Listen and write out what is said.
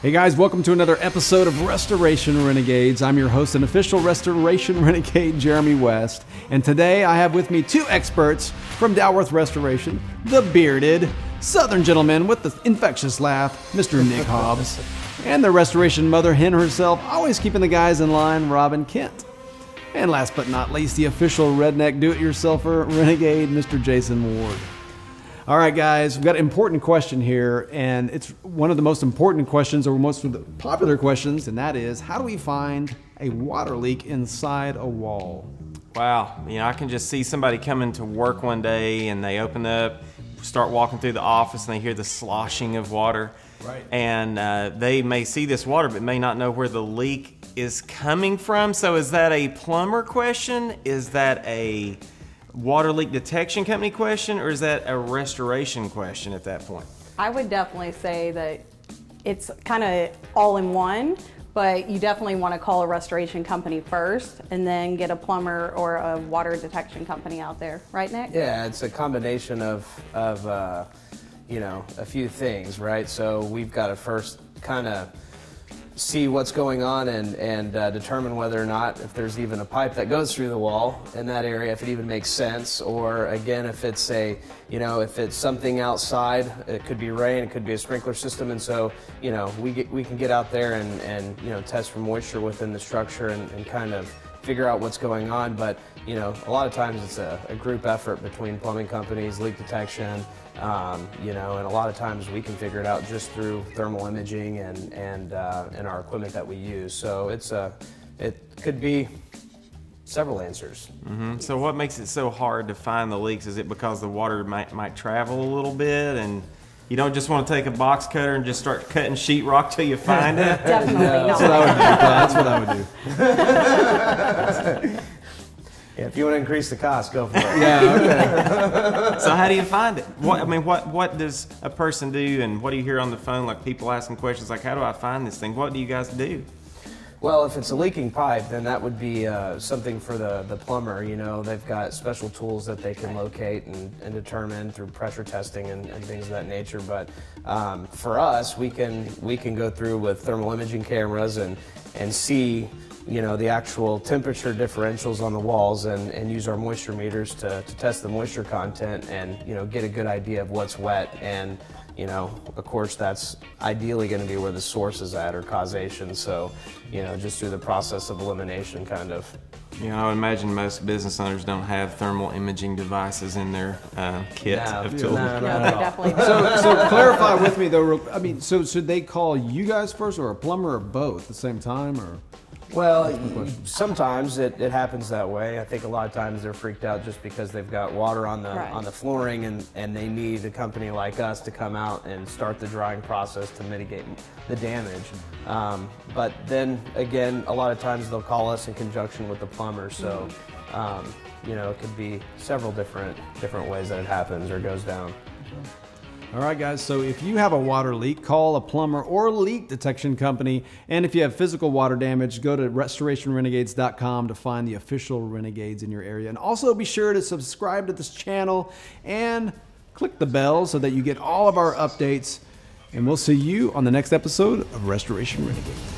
Hey guys, welcome to another episode of Restoration Renegades. I'm your host and official Restoration Renegade, Jeremy West. And today I have with me two experts from Dalworth Restoration the bearded Southern gentleman with the infectious laugh, Mr. Nick Hobbs, and the restoration mother hen herself, always keeping the guys in line, Robin Kent. And last but not least, the official redneck do it yourselfer renegade, Mr. Jason Ward. All right, guys, we've got an important question here, and it's one of the most important questions, or most of the popular questions, and that is how do we find a water leak inside a wall? Wow, you know, I can just see somebody coming to work one day and they open up, start walking through the office, and they hear the sloshing of water. Right. And uh, they may see this water, but may not know where the leak is coming from. So, is that a plumber question? Is that a water leak detection company question, or is that a restoration question at that point? I would definitely say that it's kind of all in one, but you definitely want to call a restoration company first and then get a plumber or a water detection company out there. Right, Nick? Yeah, it's a combination of, of uh, you know, a few things, right? So we've got to first kind of see what's going on and, and uh, determine whether or not if there's even a pipe that goes through the wall in that area, if it even makes sense, or again, if it's a, you know, if it's something outside, it could be rain, it could be a sprinkler system, and so, you know, we, get, we can get out there and, and, you know, test for moisture within the structure and, and kind of figure out what's going on, but, you know, a lot of times it's a, a group effort between plumbing companies, leak detection, um, you know, and a lot of times we can figure it out just through thermal imaging and and uh, and our equipment that we use. So it's a, it could be several answers. Mm-hmm. So, what makes it so hard to find the leaks? Is it because the water might might travel a little bit and you don't just want to take a box cutter and just start cutting sheetrock till you find it? Definitely That's not. what I would do. Yeah, that's what I would do. Yeah, if you want to increase the cost, go for it. Yeah, okay. So how do you find it? What I mean, what what does a person do, and what do you hear on the phone? Like people asking questions like, "How do I find this thing?" What do you guys do? Well, if it's a leaking pipe, then that would be uh, something for the, the plumber. You know, they've got special tools that they can locate and, and determine through pressure testing and, and things of that nature. But um, for us, we can we can go through with thermal imaging cameras and and see you know the actual temperature differentials on the walls and, and use our moisture meters to, to test the moisture content and you know get a good idea of what's wet and you know, of course, that's ideally going to be where the source is at or causation. So, you know, just through the process of elimination, kind of. You know, I would imagine most business owners don't have thermal imaging devices in their uh, kit No, of tools. no, No, not they definitely. So, so clarify with me though. real- I mean, so should they call you guys first, or a plumber, or both at the same time, or? Well, sometimes it, it happens that way. I think a lot of times they're freaked out just because they've got water on the Right. on the flooring and, and they need a company like us to come out and start the drying process to mitigate the damage. Um, but then again, a lot of times they'll call us in conjunction with the plumber. So, um, you know, it could be several different different ways that it happens or goes down. All right, guys. So if you have a water leak, call a plumber or leak detection company. And if you have physical water damage, go to restorationrenegades.com to find the official renegades in your area. And also be sure to subscribe to this channel and click the bell so that you get all of our updates. And we'll see you on the next episode of Restoration Renegades.